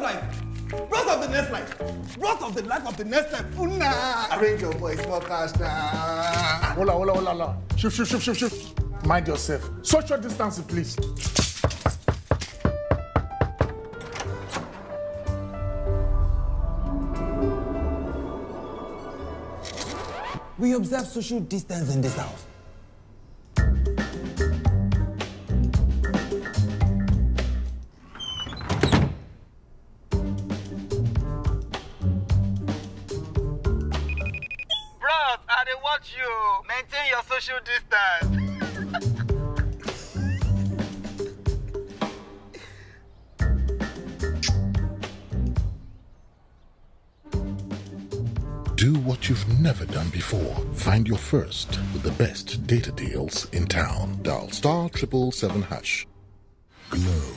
of life. Bros of the next life. Bros of the life of the next life. Una. Arrange your boys for cash now. Hola, hola, hola, hola. Shift, shift, shift, shift, shift. Mind yourself. Social distancing, please. We observe social distance in this house. Watch you. Maintain your social distance. Do what you've never done before. Find your first with the best data deals in town. Dial star triple seven hash. Glo